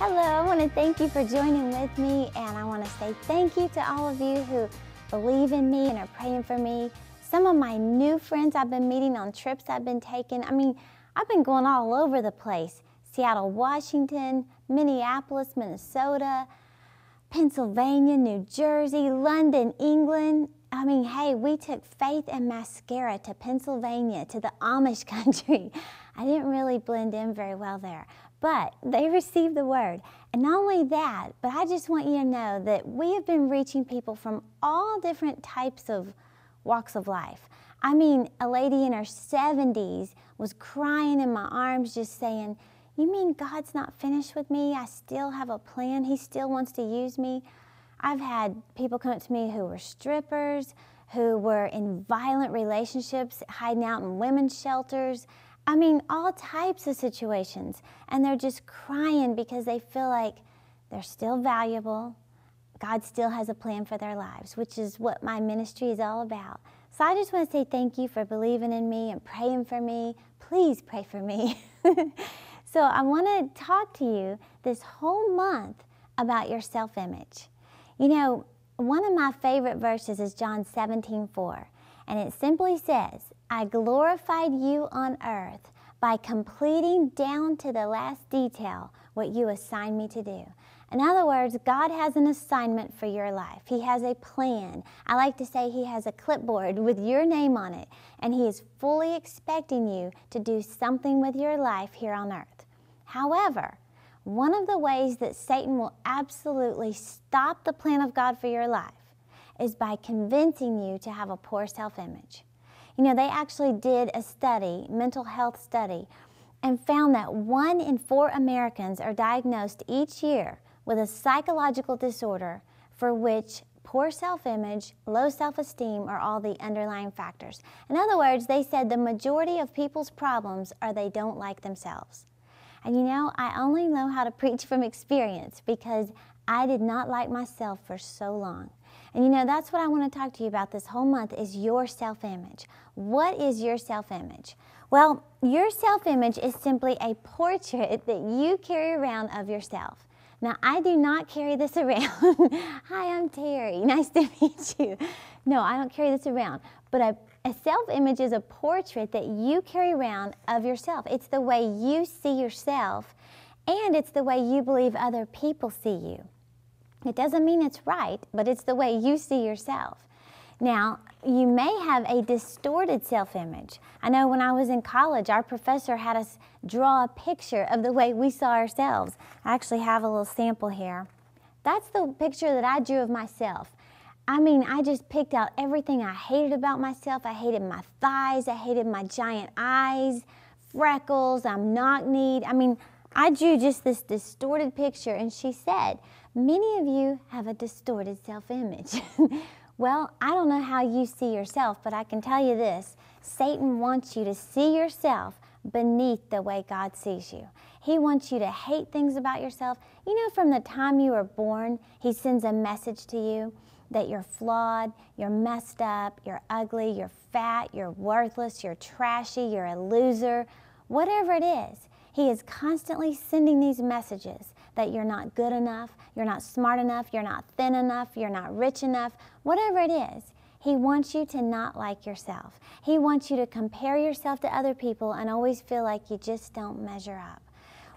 Hello, I want to thank you for joining with me, and I want to say thank you to all of you who believe in me and are praying for me. Some of my new friends I've been meeting on trips I've been taking. I mean, I've been going all over the place Seattle, Washington, Minneapolis, Minnesota, Pennsylvania, New Jersey, London, England. I mean, hey, we took faith and mascara to Pennsylvania, to the Amish country. I didn't really blend in very well there, but they received the word. And not only that, but I just want you to know that we have been reaching people from all different types of walks of life. I mean, a lady in her 70s was crying in my arms, just saying, You mean God's not finished with me? I still have a plan. He still wants to use me. I've had people come up to me who were strippers, who were in violent relationships, hiding out in women's shelters. I mean, all types of situations. And they're just crying because they feel like they're still valuable. God still has a plan for their lives, which is what my ministry is all about. So I just want to say thank you for believing in me and praying for me. Please pray for me. so I want to talk to you this whole month about your self image. You know, one of my favorite verses is John 17 4, and it simply says, I glorified you on earth by completing down to the last detail what you assigned me to do. In other words, God has an assignment for your life. He has a plan. I like to say He has a clipboard with your name on it, and He is fully expecting you to do something with your life here on earth. However, one of the ways that Satan will absolutely stop the plan of God for your life is by convincing you to have a poor self image. You know, they actually did a study, mental health study, and found that one in four Americans are diagnosed each year with a psychological disorder for which poor self image, low self esteem are all the underlying factors. In other words, they said the majority of people's problems are they don't like themselves. And you know, I only know how to preach from experience because I did not like myself for so long. And you know, that's what I want to talk to you about this whole month is your self-image. What is your self-image? Well, your self-image is simply a portrait that you carry around of yourself. Now, I do not carry this around. Hi, I'm Terri. Nice to meet you. No, I don't carry this around. But a, a self image is a portrait that you carry around of yourself. It's the way you see yourself, and it's the way you believe other people see you. It doesn't mean it's right, but it's the way you see yourself. Now, you may have a distorted self image. I know when I was in college, our professor had us draw a picture of the way we saw ourselves. I actually have a little sample here. That's the picture that I drew of myself. I mean, I just picked out everything I hated about myself. I hated my thighs, I hated my giant eyes, freckles, I'm knock kneed. I mean, I drew just this distorted picture, and she said, Many of you have a distorted self image. well, I don't know how you see yourself, but I can tell you this Satan wants you to see yourself beneath the way God sees you. He wants you to hate things about yourself. You know, from the time you were born, He sends a message to you that you're flawed, you're messed up, you're ugly, you're fat, you're worthless, you're trashy, you're a loser, whatever it is. He is constantly sending these messages that you're not good enough, you're not smart enough, you're not thin enough, you're not rich enough, whatever it is. He wants you to not like yourself. He wants you to compare yourself to other people and always feel like you just don't measure up.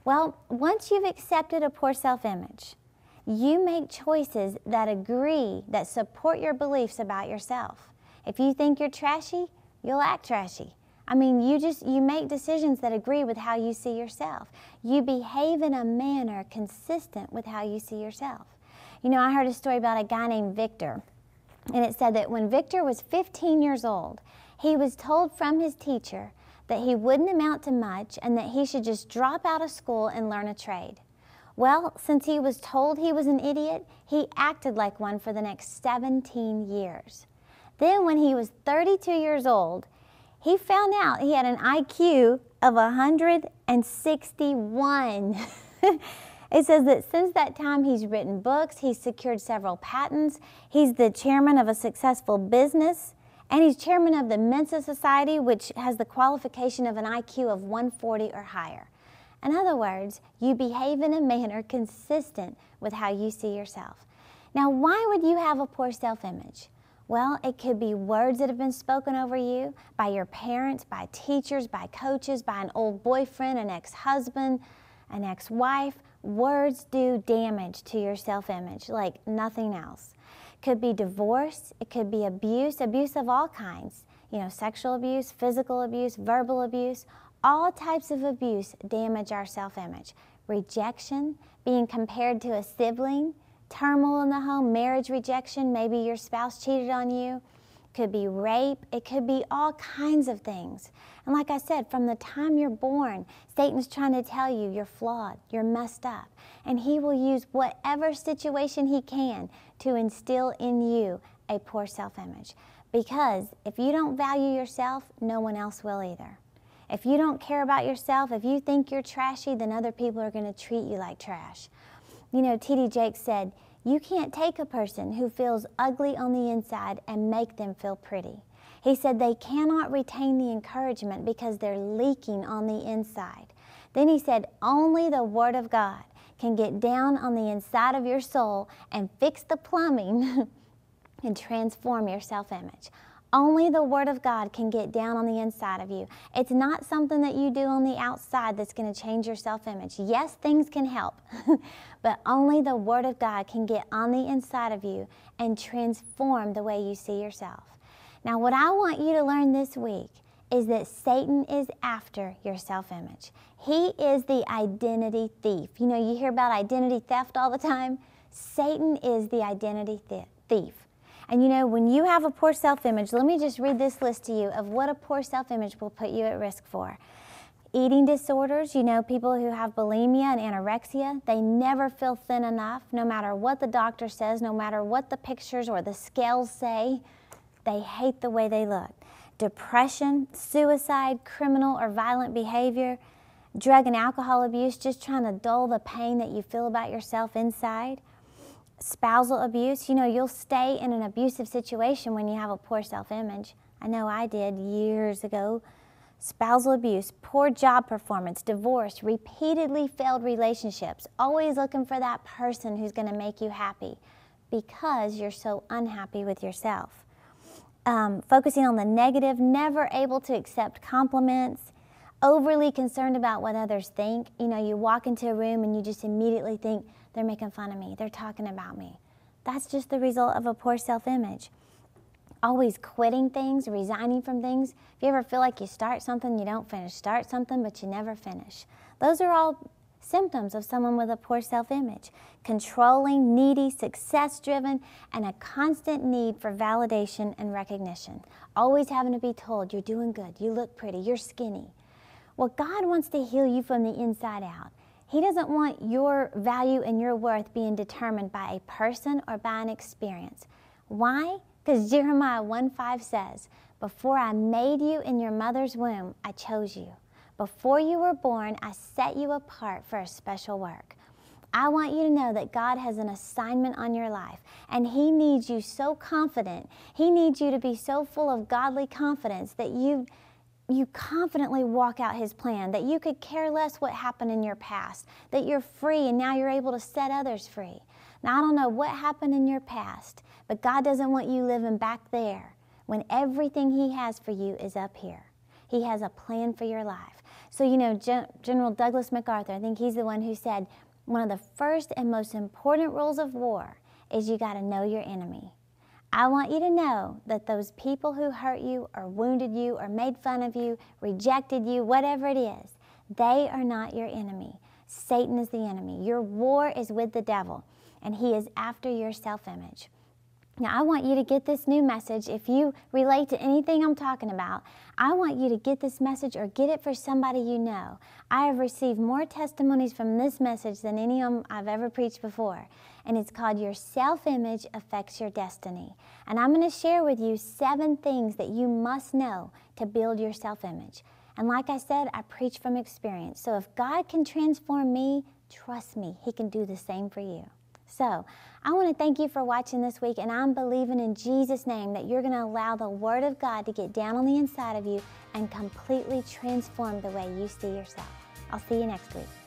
Well, once you've accepted a poor self image, you make choices that agree, that support your beliefs about yourself. If you think you're trashy, you'll act trashy. I mean, you just you make decisions that agree with how you see yourself. You behave in a manner consistent with how you see yourself. You know, I heard a story about a guy named Victor, and it said that when Victor was 15 years old, he was told from his teacher that he wouldn't amount to much and that he should just drop out of school and learn a trade. Well, since he was told he was an idiot, he acted like one for the next 17 years. Then, when he was 32 years old, he found out he had an IQ of 161. it says that since that time he's written books, he's secured several patents, he's the chairman of a successful business, and he's chairman of the Mensa Society, which has the qualification of an IQ of 140 or higher. In other words, you behave in a manner consistent with how you see yourself. Now, why would you have a poor self image? Well, it could be words that have been spoken over you by your parents, by teachers, by coaches, by an old boyfriend, an ex husband, an ex wife. Words do damage to your self image like nothing else. Could be divorce, it could be abuse, abuse of all kinds. You know, sexual abuse, physical abuse, verbal abuse, all types of abuse damage our self image. Rejection, being compared to a sibling, turmoil in the home, marriage rejection, maybe your spouse cheated on you, could be rape, it could be all kinds of things. And like I said, from the time you're born, Satan's trying to tell you you're flawed, you're messed up. And he will use whatever situation he can to instill in you a poor self image. Because if you don't value yourself, no one else will either. If you don't care about yourself, if you think you're trashy, then other people are going to treat you like trash. You know, T.D. Jakes said, You can't take a person who feels ugly on the inside and make them feel pretty. He said they cannot retain the encouragement because they're leaking on the inside. Then he said, Only the Word of God can get down on the inside of your soul and fix the plumbing and transform your self image. Only the Word of God can get down on the inside of you. It's not something that you do on the outside that's going to change your self image. Yes, things can help, but only the Word of God can get on the inside of you and transform the way you see yourself. Now, what I want you to learn this week is that Satan is after your self image. He is the identity thief. You know, you hear about identity theft all the time. Satan is the identity thief. And you know, when you have a poor self image, let me just read this list to you of what a poor self image will put you at risk for. Eating disorders, you know, people who have bulimia and anorexia, they never feel thin enough, no matter what the doctor says, no matter what the pictures or the scales say, they hate the way they look. Depression, suicide, criminal or violent behavior, drug and alcohol abuse, just trying to dull the pain that you feel about yourself inside spousal abuse, you know, you'll stay in an abusive situation when you have a poor self image. I know I did years ago. Spousal abuse, poor job performance, divorce, repeatedly failed relationships, always looking for that person who's going to make you happy because you're so unhappy with yourself. Um, focusing on the negative, never able to accept compliments, overly concerned about what others think. You know, you walk into a room and you just immediately think, they're making fun of me, they're talking about me. That's just the result of a poor self image. Always quitting things, resigning from things. If you ever feel like you start something, you don't finish, start something, but you never finish. Those are all symptoms of someone with a poor self image. Controlling, needy, success driven, and a constant need for validation and recognition. Always having to be told, you're doing good, you look pretty, you're skinny. Well, God wants to heal you from the inside out. He doesn't want your value and your worth being determined by a person or by an experience. Why? Because Jeremiah 1 5 says, Before I made you in your mother's womb, I chose you. Before you were born, I set you apart for a special work. I want you to know that God has an assignment on your life, and He needs you so confident. He needs you to be so full of godly confidence that you you confidently walk out His plan, that you could care less what happened in your past, that you're free and now you're able to set others free. Now, I don't know what happened in your past, but God doesn't want you living back there when everything He has for you is up here. He has a plan for your life. So, you know, Gen- General Douglas MacArthur, I think he's the one who said, one of the first and most important rules of war is you got to know your enemy. I want you to know that those people who hurt you or wounded you or made fun of you, rejected you, whatever it is, they are not your enemy. Satan is the enemy. Your war is with the devil, and he is after your self image. Now, I want you to get this new message. If you relate to anything I'm talking about, I want you to get this message or get it for somebody you know. I have received more testimonies from this message than any of them I've ever preached before. And it's called Your Self Image Affects Your Destiny. And I'm going to share with you seven things that you must know to build your self image. And like I said, I preach from experience. So if God can transform me, trust me, He can do the same for you. So, I want to thank you for watching this week, and I'm believing in Jesus' name that you're going to allow the Word of God to get down on the inside of you and completely transform the way you see yourself. I'll see you next week.